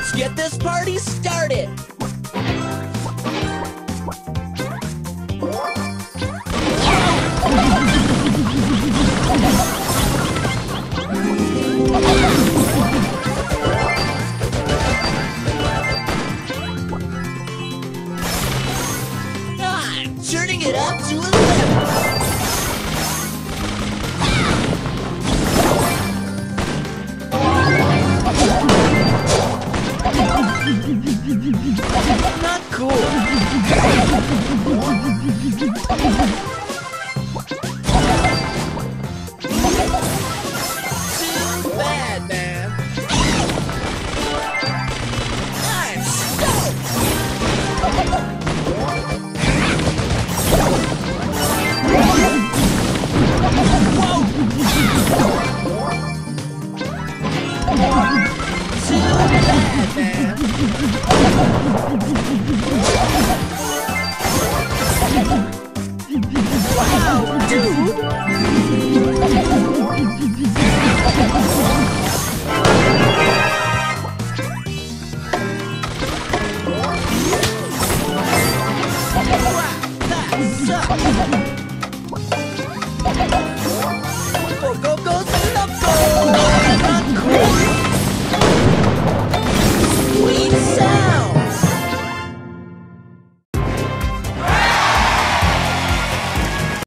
Let's get this party started! I'm turning it up to 11! Not cool! Too bad, man! 快跑快